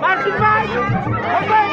Marcos, vai! Vai,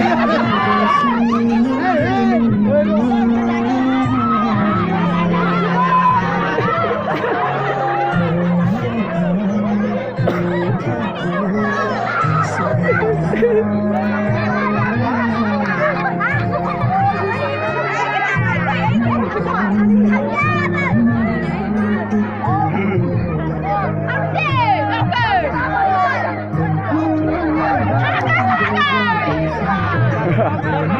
啊！Come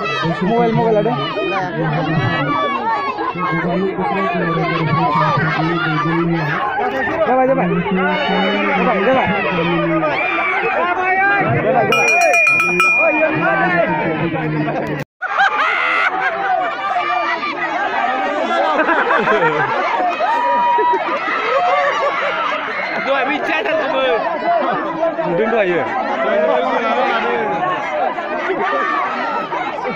mobile mobile अड़े जबा जबा जबा जबा जबा जबा rồi bị chết thật rồi đừng đuổi rồi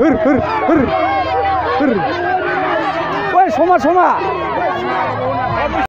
হুর হুর হুর হুর ওই সোমা সোমা